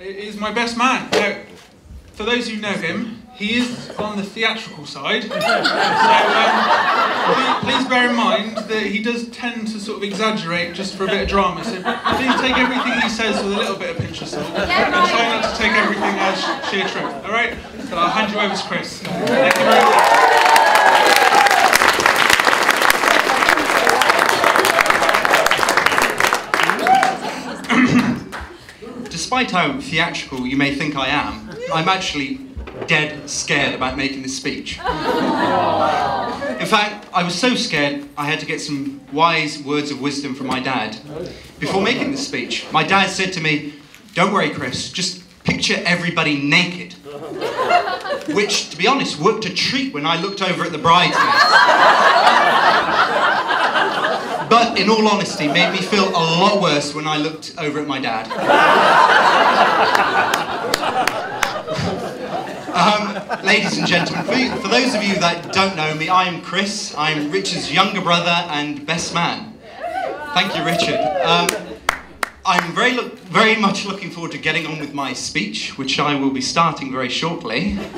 is my best man. Now, for those who know him, he is on the theatrical side. So um, please, please bear in mind that he does tend to sort of exaggerate just for a bit of drama. So please take everything he says with a little bit of pinch of salt. And try not to take everything as sheer truth. All right? So I'll hand you over to Chris. Thank you very much. Despite how theatrical you may think I am, I'm actually dead scared about making this speech. In fact, I was so scared I had to get some wise words of wisdom from my dad. Before making this speech, my dad said to me, Don't worry, Chris, just picture everybody naked. Which, to be honest, worked a treat when I looked over at the bridesmaids. But in all honesty, made me feel a lot worse when I looked over at my dad. Um, ladies and gentlemen, for, for those of you that don't know me, I am Chris. I'm Richard's younger brother and best man. Thank you, Richard. Um, I'm very, very much looking forward to getting on with my speech, which I will be starting very shortly.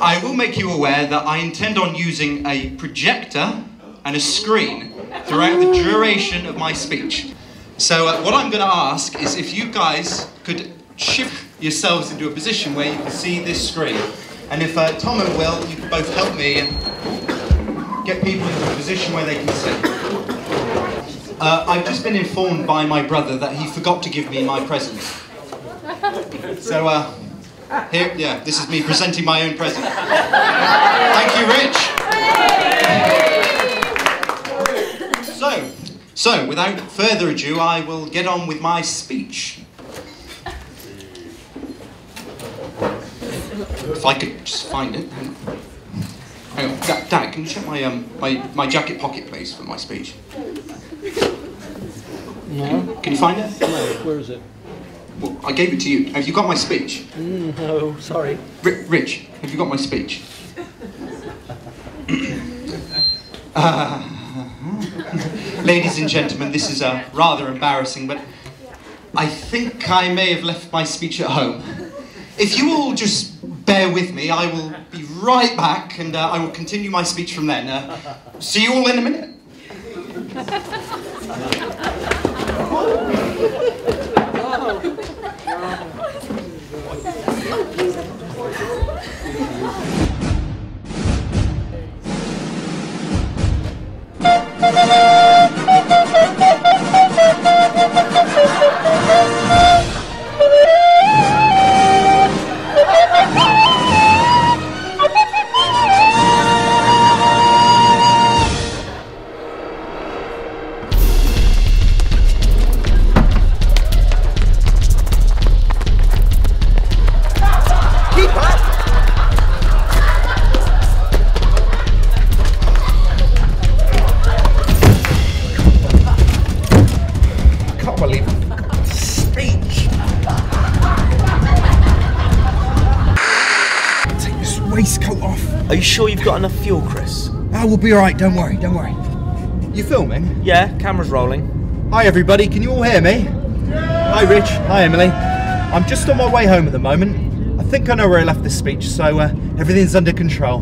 I will make you aware that I intend on using a projector and a screen throughout the duration of my speech. So uh, what I'm going to ask is if you guys could shift yourselves into a position where you can see this screen. And if uh, Tom and Will, you could both help me get people into a position where they can see. Uh, I've just been informed by my brother that he forgot to give me my present. So, uh, here, yeah, this is me presenting my own present. Thank you, Rich. So, without further ado, I will get on with my speech. If I could just find it. Hang on, Dad, Dad can you check my um my, my jacket pocket, please, for my speech? No, Can you find it? no, where is it? Well, I gave it to you. Have you got my speech? Mm, no, sorry. R- Rich, have you got my speech? Uh, ladies and gentlemen, this is uh, rather embarrassing, but I think I may have left my speech at home. If you all just bear with me, I will be right back and uh, I will continue my speech from then. Uh, see you all in a minute. waistcoat off. Are you sure you've got enough fuel, Chris? I will be alright, don't worry, don't worry. You filming? Yeah, camera's rolling. Hi everybody, can you all hear me? Hi Rich, hi Emily. I'm just on my way home at the moment. I think I know where I left the speech, so uh, everything's under control.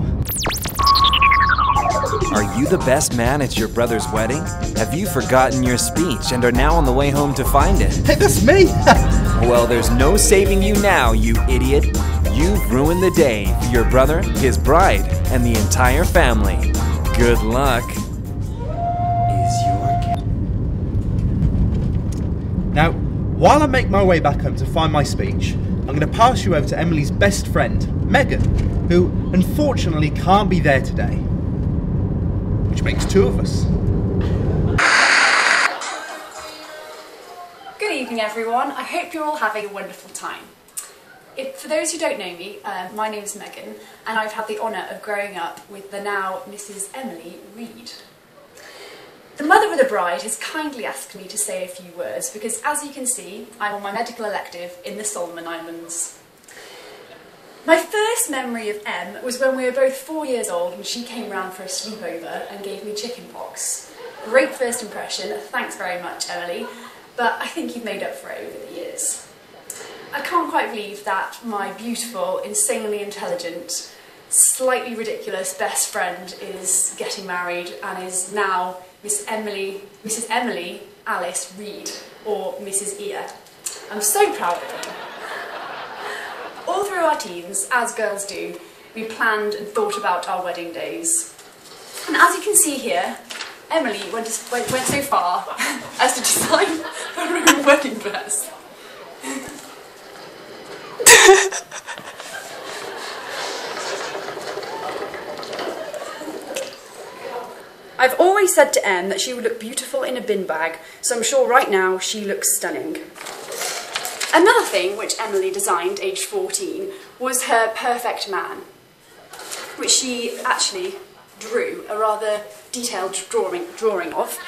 Are you the best man at your brother's wedding? Have you forgotten your speech and are now on the way home to find it? Hey, that's me! Well, there's no saving you now, you idiot. You've ruined the day for your brother, his bride, and the entire family. Good luck. Is your now, while I make my way back home to find my speech, I'm going to pass you over to Emily's best friend, Megan, who unfortunately can't be there today. Which makes two of us. Good evening, everyone. I hope you're all having a wonderful time. If, for those who don't know me, uh, my name is Megan, and I've had the honour of growing up with the now Mrs. Emily Read. The mother of the bride has kindly asked me to say a few words because, as you can see, I'm on my medical elective in the Solomon Islands. My first memory of Em was when we were both four years old and she came round for a sleepover and gave me chickenpox. Great first impression, thanks very much, Emily, but I think you've made up for it over the years. I can't quite believe that my beautiful, insanely intelligent, slightly ridiculous best friend is getting married and is now Miss Emily, Mrs. Emily Alice Read, or Mrs. Ear. I'm so proud of her. All through our teens, as girls do, we planned and thought about our wedding days. And as you can see here, Emily went, went, went so far as to design her own wedding dress. I've always said to Em that she would look beautiful in a bin bag, so I'm sure right now she looks stunning. Another thing which Emily designed, aged 14, was her perfect man, which she actually drew a rather detailed drawing, drawing of.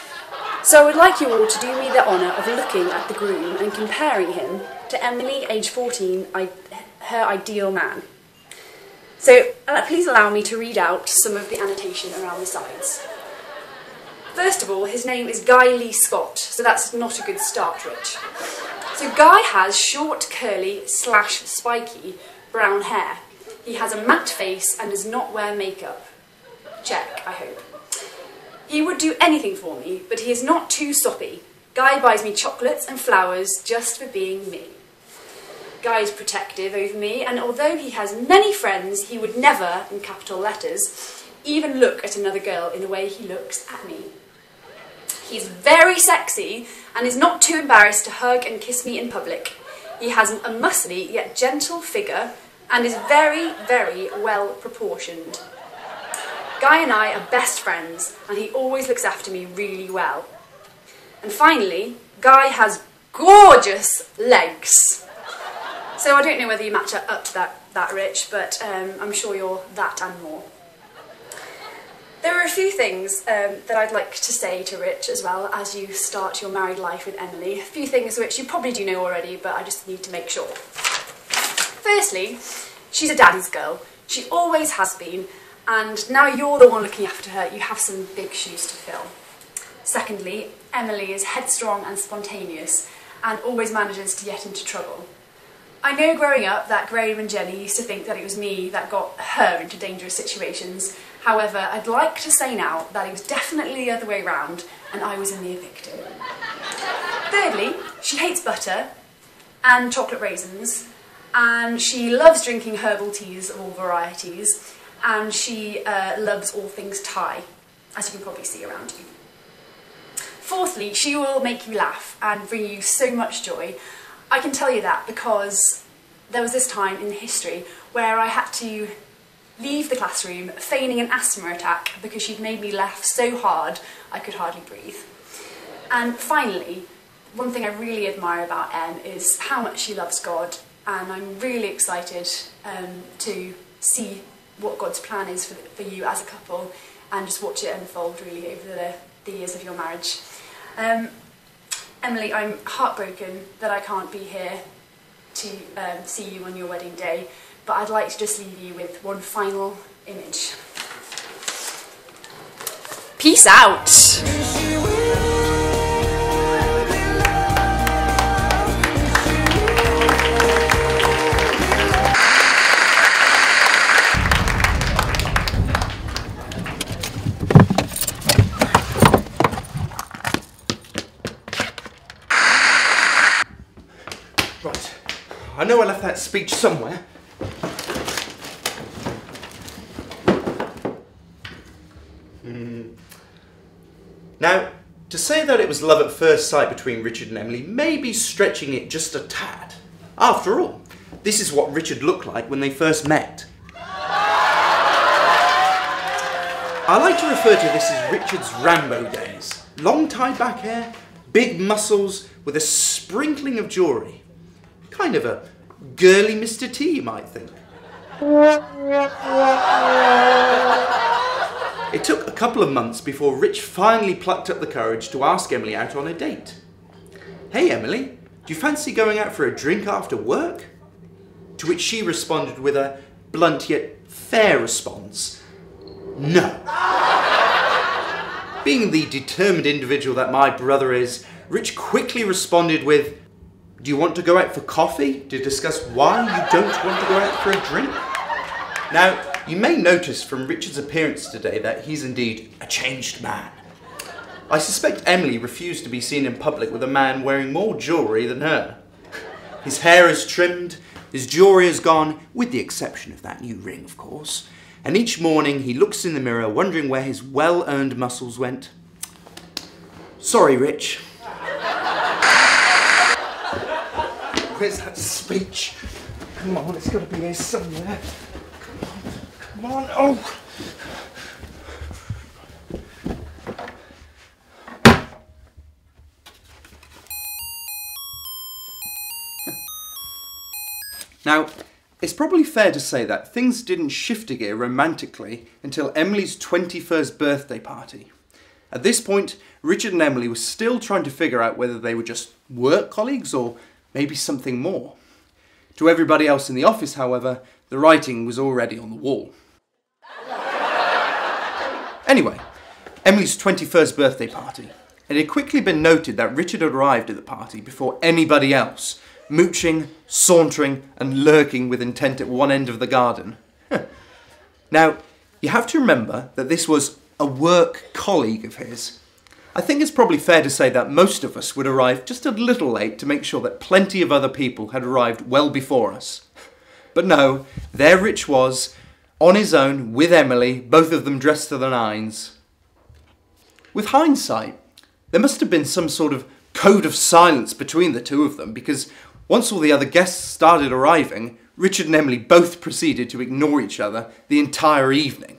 So I would like you all to do me the honour of looking at the groom and comparing him to Emily, aged 14, I, her ideal man. So uh, please allow me to read out some of the annotation around the sides. First of all, his name is Guy Lee Scott, so that's not a good start, Rich. So Guy has short, curly, slash spiky brown hair. He has a matte face and does not wear makeup. Check, I hope. He would do anything for me, but he is not too soppy. Guy buys me chocolates and flowers just for being me. Guy is protective over me, and although he has many friends, he would never, in capital letters, even look at another girl in the way he looks at me. He's very sexy and is not too embarrassed to hug and kiss me in public. He has a muscly yet gentle figure and is very, very well proportioned. Guy and I are best friends and he always looks after me really well. And finally, Guy has gorgeous legs. So I don't know whether you match up to that, that rich, but um, I'm sure you're that and more. There are a few things um, that I'd like to say to Rich as well as you start your married life with Emily. A few things which you probably do know already, but I just need to make sure. Firstly, she's a daddy's girl. She always has been, and now you're the one looking after her, you have some big shoes to fill. Secondly, Emily is headstrong and spontaneous, and always manages to get into trouble. I know growing up that Graham and Jenny used to think that it was me that got her into dangerous situations. However, I'd like to say now that it was definitely the other way round and I was in the victim. Thirdly, she hates butter and chocolate raisins and she loves drinking herbal teas of all varieties and she uh, loves all things Thai, as you can probably see around you. Fourthly, she will make you laugh and bring you so much joy I can tell you that because there was this time in history where I had to leave the classroom feigning an asthma attack because she'd made me laugh so hard I could hardly breathe. And finally, one thing I really admire about Em is how much she loves God and I'm really excited um, to see what God's plan is for, for you as a couple and just watch it unfold really over the, the years of your marriage. Um, Emily, I'm heartbroken that I can't be here to um, see you on your wedding day, but I'd like to just leave you with one final image. Peace out! Know I left that speech somewhere. Hmm. Now, to say that it was love at first sight between Richard and Emily may be stretching it just a tad. After all, this is what Richard looked like when they first met. I like to refer to this as Richard's Rambo days. Long tied back hair, big muscles, with a sprinkling of jewellery. Kind of a girly Mr. T, you might think. It took a couple of months before Rich finally plucked up the courage to ask Emily out on a date. Hey, Emily, do you fancy going out for a drink after work? To which she responded with a blunt yet fair response No. Being the determined individual that my brother is, Rich quickly responded with, Do you want to go out for coffee to discuss why you don't want to go out for a drink? Now, you may notice from Richard's appearance today that he's indeed a changed man. I suspect Emily refused to be seen in public with a man wearing more jewellery than her. His hair is trimmed, his jewellery is gone, with the exception of that new ring, of course. And each morning he looks in the mirror, wondering where his well earned muscles went. Sorry, Rich. Where's that speech? Come on, it's got to be here somewhere. Come on, come on. Oh! Now, it's probably fair to say that things didn't shift a gear romantically until Emily's 21st birthday party. At this point, Richard and Emily were still trying to figure out whether they were just work colleagues or maybe something more. To everybody else in the office, however, the writing was already on the wall. Anyway, Emily's 21st birthday party. It had quickly been noted that Richard had arrived at the party before anybody else, mooching, sauntering, and lurking with intent at one end of the garden. now, you have to remember that this was a work colleague of his. I think it's probably fair to say that most of us would arrive just a little late to make sure that plenty of other people had arrived well before us. But no, there Rich was, on his own, with Emily, both of them dressed to the nines. With hindsight, there must have been some sort of code of silence between the two of them because once all the other guests started arriving, Richard and Emily both proceeded to ignore each other the entire evening.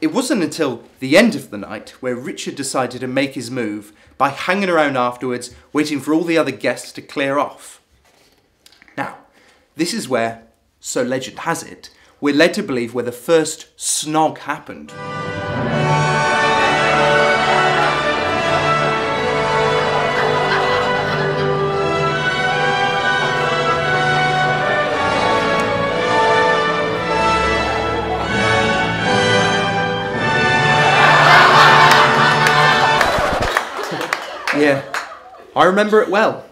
It wasn't until the end of the night where Richard decided to make his move by hanging around afterwards, waiting for all the other guests to clear off. Now, this is where, so legend has it, we're led to believe where the first snog happened. I remember it well.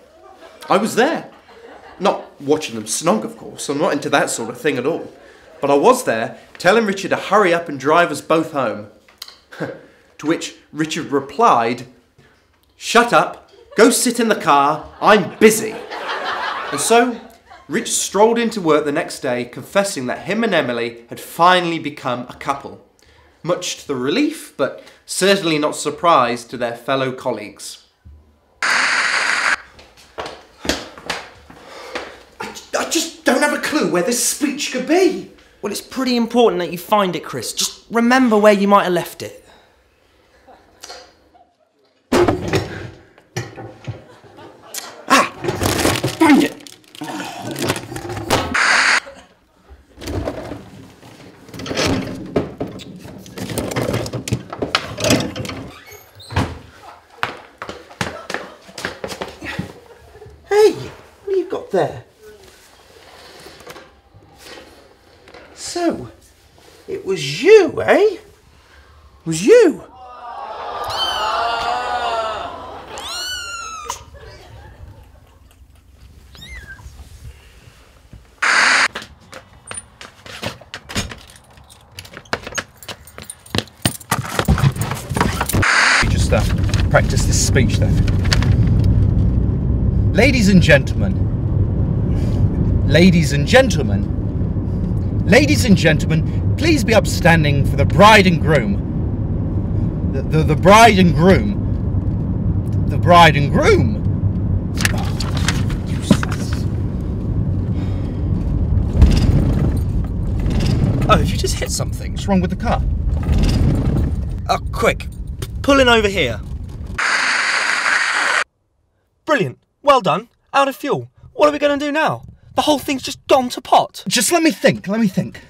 I was there. Not watching them snog, of course. I'm not into that sort of thing at all. But I was there, telling Richard to hurry up and drive us both home. to which Richard replied, Shut up, go sit in the car, I'm busy. and so, Rich strolled into work the next day, confessing that him and Emily had finally become a couple. Much to the relief, but certainly not surprise to their fellow colleagues. I just don't have a clue where this speech could be. Well, it's pretty important that you find it, Chris. Just remember where you might have left it. Ah! Found it! Hey, what have you got there? So, it was Was you? You just uh, practice this speech then. Ladies and gentlemen, ladies and gentlemen, ladies and gentlemen, please be upstanding for the bride and groom. The, the, the bride and groom. The bride and groom. Oh, have you just hit something? What's wrong with the car? Oh, quick. Pulling over here. Brilliant. Well done. Out of fuel. What are we going to do now? The whole thing's just gone to pot. Just let me think, let me think.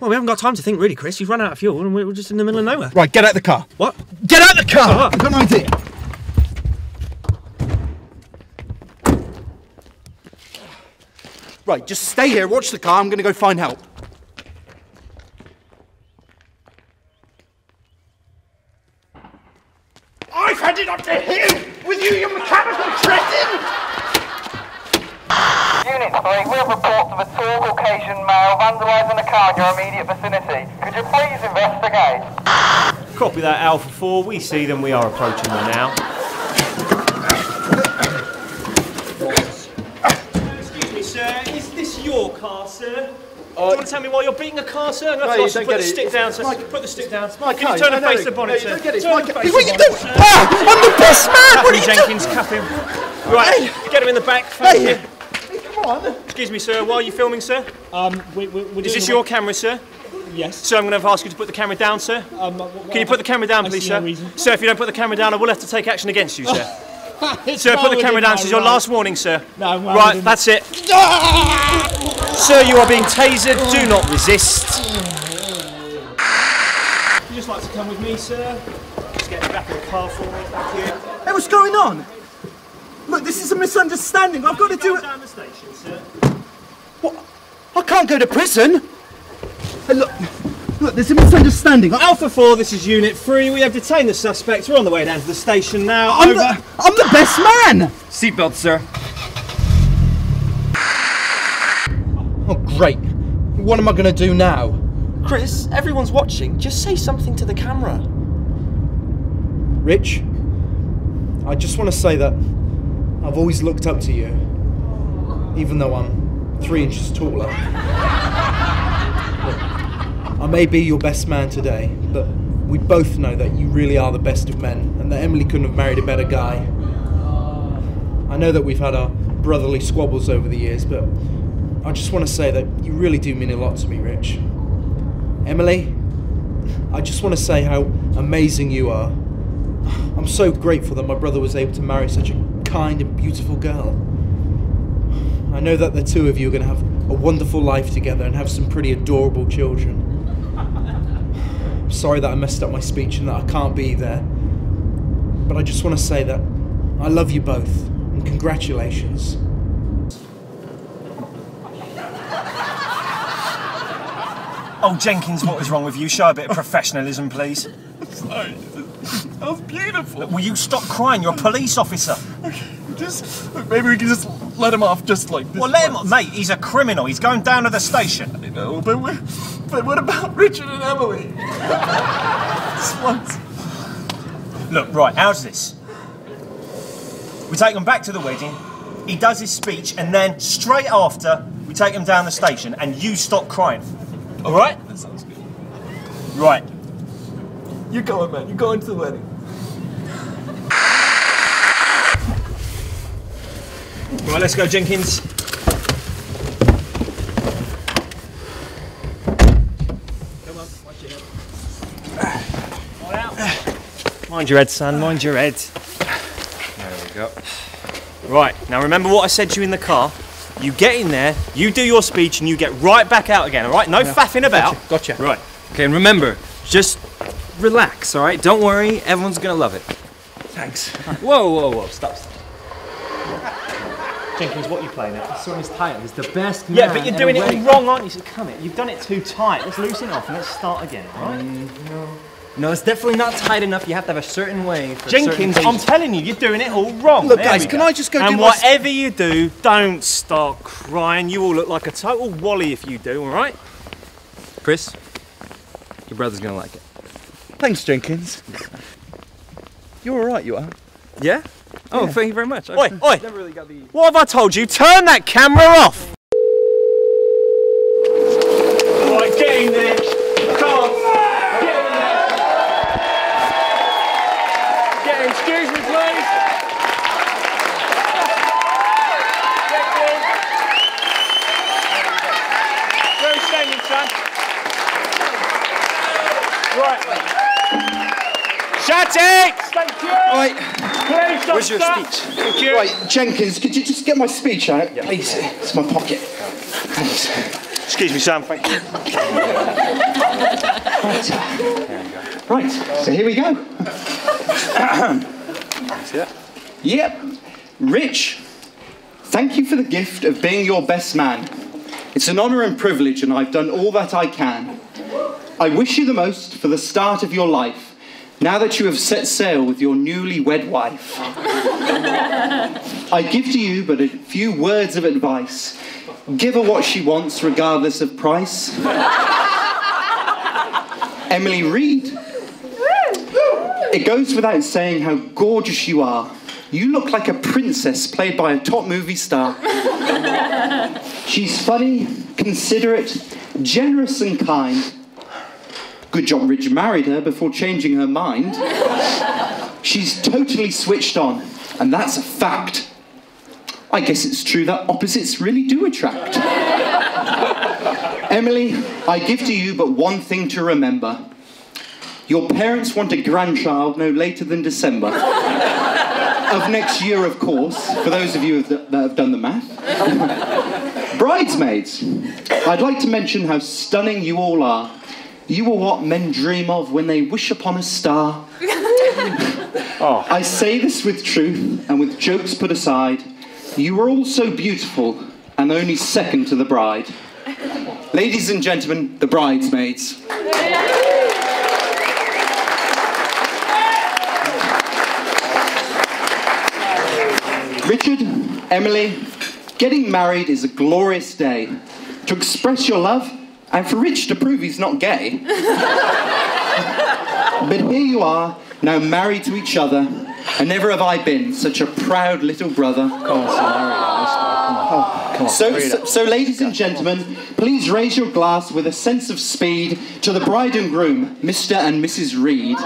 Well, we haven't got time to think, really, Chris. You've run out of fuel and we're just in the middle of nowhere. Right, get out the car. What? Get out the car! Oh. I've got an idea. Right, just stay here, watch the car, I'm gonna go find help. I've had it up to here with you, you mechanical cretin! 103, we have reports of a tall Caucasian male vandalising a car in your immediate vicinity. Could you please investigate? Copy that, Alpha 4. We see them. We are approaching them now. Excuse me, sir. Is this your car, sir? Do you want to tell me why you're beating a car, sir? I'm going No, to you ask you don't to put get the it. stick down, sir. my- Put the stick down. my Can car. you turn No, and no, face the bonnet, no, sir? don't get it. It's Turn my and car. face What the are you doing? bonnet, sir. Ah, I'm the best man! Cuff What are him, you Jenkins, cuff him. Right, get him in the back. Face Hey. Him. Excuse me, sir. Why are you filming, sir? Um, we, we, we're Is this your camera, sir? Yes. So I'm going to ask you to put the camera down, sir. Um, what- what- Can you put the camera down, I please, see sir? no. Sir, if you don't put the camera down, I will have to take action against you, sir. Sir, put the camera down. my This is your last warning, sir. No, well right, within- that's it. sir, you are being tasered. Do not resist. Would you just like to come with me, sir? Just get the back of the car for me. Thank you. Hey, what's going on? Look, this is a misunderstanding. I've got to do it. down the station, sir. What? I can't go to prison. Hey, look, look, there's a misunderstanding. Alpha 4, this is Unit 3. We have detained the suspects. We're on the way down to the station now. I'm Over. the, I'm the best man. Seatbelt, sir. Oh, great. What am I going to do now? Chris, everyone's watching. Just say something to the camera. Rich, I just want to say that I've always looked up to you, even though I'm three inches taller. I may be your best man today, but we both know that you really are the best of men, and that Emily couldn't have married a better guy. I know that we've had our brotherly squabbles over the years, but I just want to say that you really do mean a lot to me, Rich. Emily, I just want to say how amazing you are. I'm so grateful that my brother was able to marry such a kind and beautiful girl. I know that the two of you are going to have a wonderful life together and have some pretty adorable children. I'm sorry that I messed up my speech and that I can't be there. But I just want to say that I love you both and congratulations. Oh, Jenkins, what is wrong with you? Show a bit of professionalism, please. Sorry. That was beautiful. Will you stop crying? You're a police officer. Just maybe we can just let him off, just like this. Well, let him, once. mate. He's a criminal. He's going down to the station. I know, but we but what about Richard and Emily? just once. Look, right, how's this? We take him back to the wedding, he does his speech, and then straight after, we take him down the station, and you stop crying. All right? That sounds good. Right. You're going, man. You're going to the wedding. Right, let's go, Jenkins. Come on, watch your head. All out. Mind your head, son. Mind your head. There we go. Right, now remember what I said to you in the car? You get in there, you do your speech, and you get right back out again, all right? No faffing about. Gotcha. Right. Okay, and remember, just relax, all right? Don't worry, everyone's gonna love it. Thanks. Whoa, whoa, whoa, stop. stop. Jenkins, what are you playing at? This one is tight. It's the best Yeah, man but you're doing it all wrong, aren't you? So come it. You've done it too tight. Let's loosen it off and let's start again, all right? Mm, no, No, it's definitely not tight enough. You have to have a certain way. For Jenkins, certain I'm telling you, you're doing it all wrong. Look, There guys, can. I just go And do my s- whatever you do, don't start crying. You all look like a total wally if you do, all right? Chris, your brother's gonna like it. Thanks, Jenkins. You're all right, you are. Yeah? Oh, thank you very much. Oi, oi! Never really got the. What have I told you? Turn that camera off! Right, get in there. Come on. Get in there. Get in. Excuse me, please. Get in. Where are you standing, son? Right. Shut it! Thank you! Right, Please don't Where's your stop. speech? Thank you. right, Jenkins, could you just get my speech out, please? It's my pocket. Thanks. Excuse me, Sam. Thank you. Right, so here we go. Yep. Rich, thank you for the gift of being your best man. It's an honour and privilege, and I've done all that I can. I wish you the most for the start of your life, now that you have set sail with your newly wed wife. I give to you but a few words of advice. Give her what she wants, regardless of price. Emily Read. It goes without saying how gorgeous you are. You look like a princess played by a top movie star. She's funny, considerate, generous, and kind. Good job Rich married her before changing her mind. She's totally switched on, and that's a fact. I guess it's true that opposites really do attract. Emily, I give to you but one thing to remember. Your parents want a grandchild no later than December. of next year, of course, for those of you that have done the math. Bridesmaids, I'd like to mention how stunning you all are. You are what men dream of when they wish upon a star. Oh. I say this with truth and with jokes put aside. You are all so beautiful and only second to the bride. Ladies and gentlemen, the bridesmaids. Richard, Emily, getting married is a glorious day to express your love and for Rich to prove he's not gay. but here you are, now married to each other, and never have I been such a proud little brother. Come on, Come on. So, read so, it. so, ladies and gentlemen, please raise your glass with a sense of speed to the bride and groom, Mr. and Mrs. Read.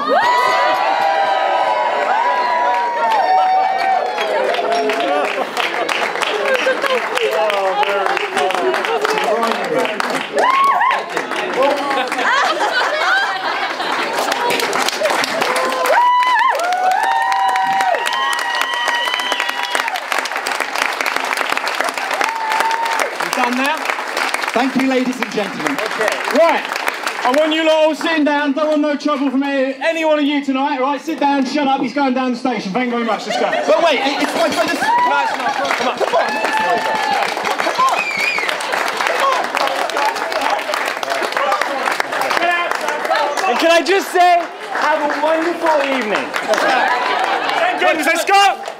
You oh, done now? Thank you, ladies and gentlemen. Okay. Right. I want you lot all sitting down. Don't want no trouble from any, any one of you tonight. All right, sit down, shut up. He's going down the station. Thank you very much. Let's go. But wait, it- it's my brother's. No, it's not. Come on. Come on. And can I just say, have a wonderful evening. Thank you. Let's go.